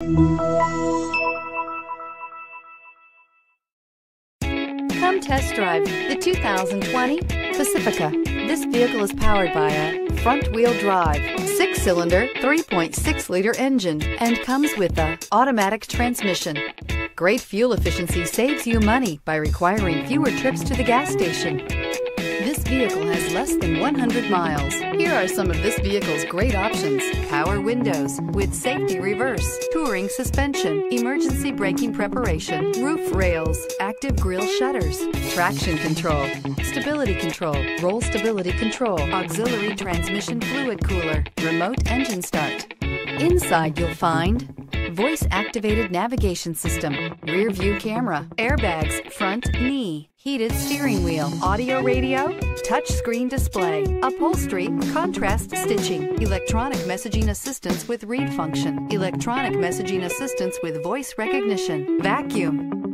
Come test drive the 2020 Pacifica. This vehicle is powered by a front-wheel drive, six-cylinder, 3.6-liter engine, and comes with a automatic transmission. Great fuel efficiency saves you money by requiring fewer trips to the gas station. Vehicle has less than 100 miles. Here are some of this vehicle's great options. Power windows with safety reverse, touring suspension, emergency braking preparation, roof rails, active grille shutters, traction control, stability control, roll stability control, auxiliary transmission fluid cooler, remote engine start. Inside you'll find voice activated navigation system, rear view camera, airbags, front knee, heated steering wheel, audio radio, touchscreen display, upholstery, contrast stitching, electronic messaging assistance with read function, electronic messaging assistance with voice recognition, vacuum,